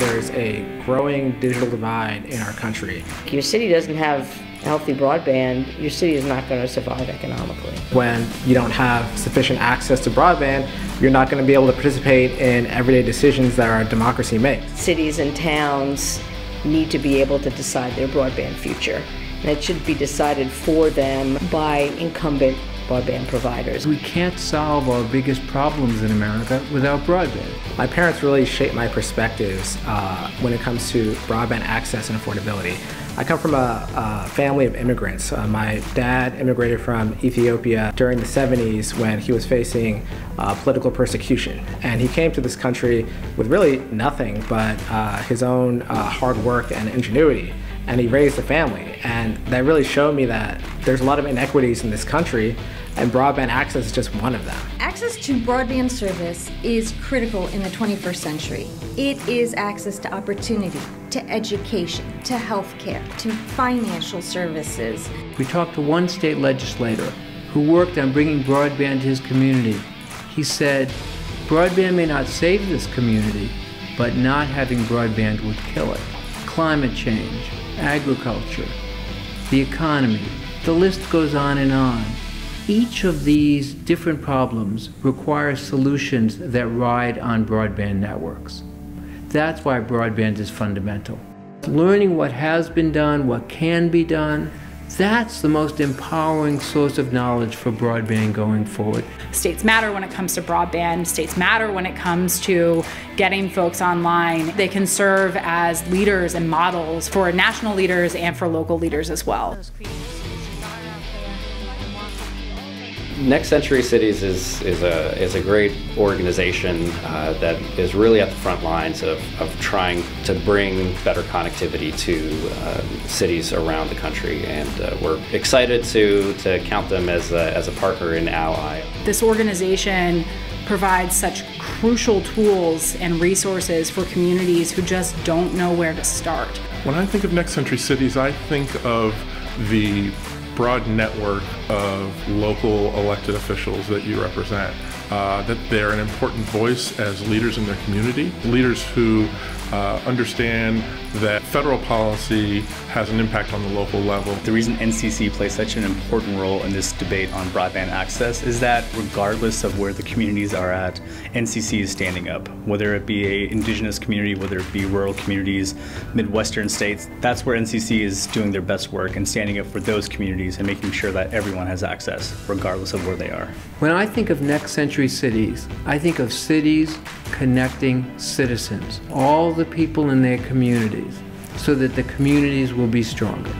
there's a growing digital divide in our country. If your city doesn't have healthy broadband, your city is not going to survive economically. When you don't have sufficient access to broadband, you're not going to be able to participate in everyday decisions that our democracy makes. Cities and towns need to be able to decide their broadband future. And it should be decided for them by incumbent broadband providers. We can't solve our biggest problems in America without broadband. My parents really shaped my perspectives uh, when it comes to broadband access and affordability. I come from a, a family of immigrants. Uh, my dad immigrated from Ethiopia during the 70s when he was facing uh, political persecution. And he came to this country with really nothing but uh, his own uh, hard work and ingenuity. And he raised a family. And that really showed me that there's a lot of inequities in this country and broadband access is just one of them. Access to broadband service is critical in the 21st century. It is access to opportunity, to education, to healthcare, to financial services. We talked to one state legislator who worked on bringing broadband to his community. He said, broadband may not save this community, but not having broadband would kill it. Climate change, agriculture, the economy, the list goes on and on. Each of these different problems requires solutions that ride on broadband networks. That's why broadband is fundamental. Learning what has been done, what can be done, that's the most empowering source of knowledge for broadband going forward. States matter when it comes to broadband. States matter when it comes to getting folks online. They can serve as leaders and models for national leaders and for local leaders as well. Next Century Cities is, is, a, is a great organization uh, that is really at the front lines of, of trying to bring better connectivity to uh, cities around the country. And uh, we're excited to, to count them as a, as a partner and ally. This organization provides such crucial tools and resources for communities who just don't know where to start. When I think of Next Century Cities, I think of the broad network of local elected officials that you represent. Uh, that they're an important voice as leaders in their community, leaders who uh, understand that federal policy has an impact on the local level. The reason NCC plays such an important role in this debate on broadband access is that regardless of where the communities are at, NCC is standing up. Whether it be a indigenous community, whether it be rural communities, Midwestern states, that's where NCC is doing their best work and standing up for those communities and making sure that everyone has access, regardless of where they are. When I think of next century cities, I think of cities connecting citizens, all the people in their communities, so that the communities will be stronger.